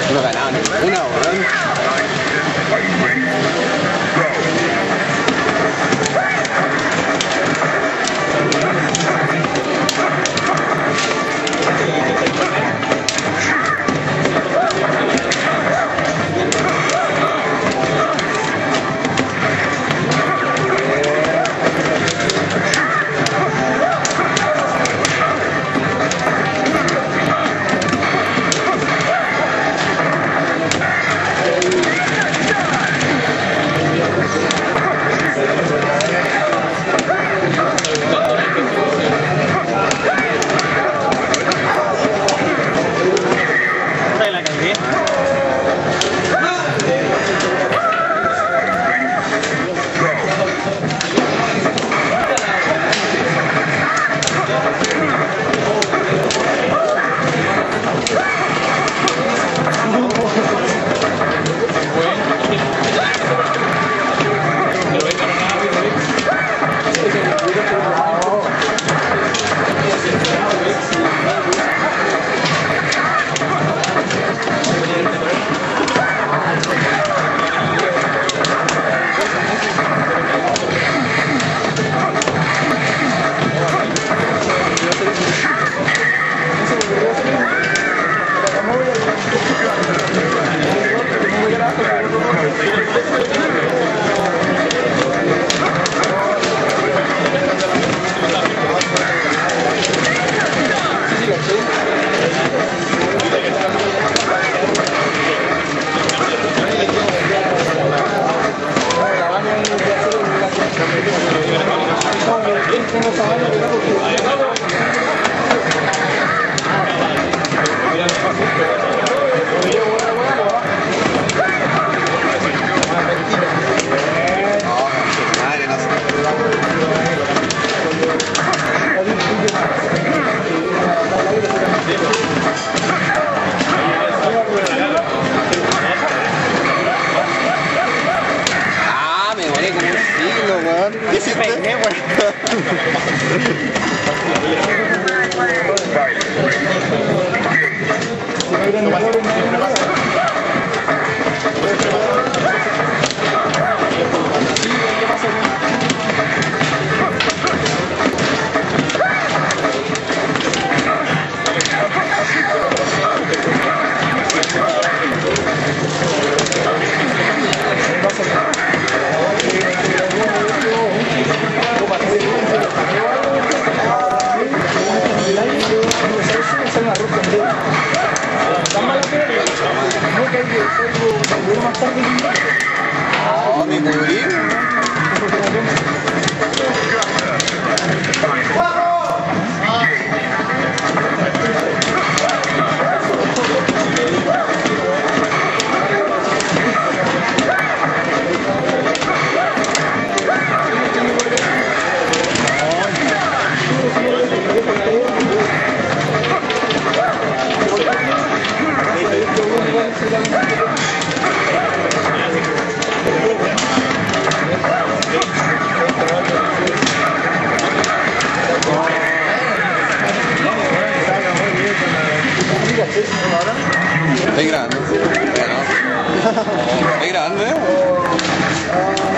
Ich Oder keine Ahnung. Genau, oder? Weón. ¿Qué hiciste? Oh, È grande? È grande?